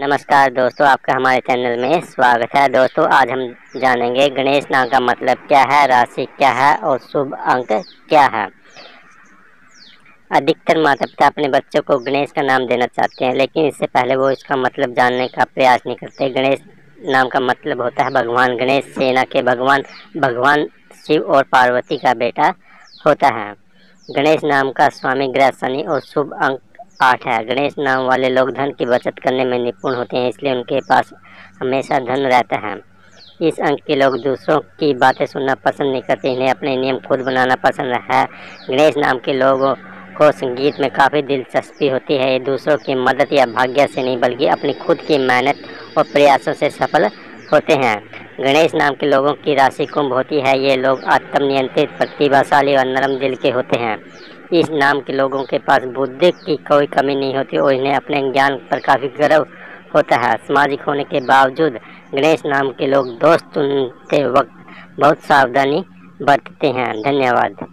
नमस्कार दोस्तों, आपका हमारे चैनल में स्वागत है। दोस्तों, आज हम जानेंगे गणेश नाम का मतलब क्या है, राशि क्या है और शुभ अंक क्या है। अधिकतर माता पिता अपने बच्चों को गणेश का नाम देना चाहते हैं, लेकिन इससे पहले वो इसका मतलब जानने का प्रयास नहीं करते। गणेश नाम का मतलब होता है भगवान। गणेश सेना के भगवान भगवान शिव और पार्वती का बेटा होता है। गणेश नाम का स्वामी ग्रह शनि और शुभ अंक आठ है। गणेश नाम वाले लोग धन की बचत करने में निपुण होते हैं, इसलिए उनके पास हमेशा धन रहता है। इस अंक के लोग दूसरों की बातें सुनना पसंद नहीं करते, इन्हें अपने नियम खुद बनाना पसंद है। गणेश नाम के लोगों को संगीत में काफ़ी दिलचस्पी होती है। ये दूसरों की मदद या भाग्य से नहीं, बल्कि अपनी खुद की मेहनत और प्रयासों से सफल होते हैं। गणेश नाम के लोगों की राशि कुंभ होती है। ये लोग आत्मनियंत्रित, प्रतिभाशाली और नरम दिल के होते हैं। इस नाम के लोगों के पास बुद्धि की कोई कमी नहीं होती और इन्हें अपने ज्ञान पर काफ़ी गर्व होता है। सामाजिक होने के बावजूद गणेश नाम के लोग दोस्त चुनते वक्त बहुत सावधानी बरतते हैं। धन्यवाद।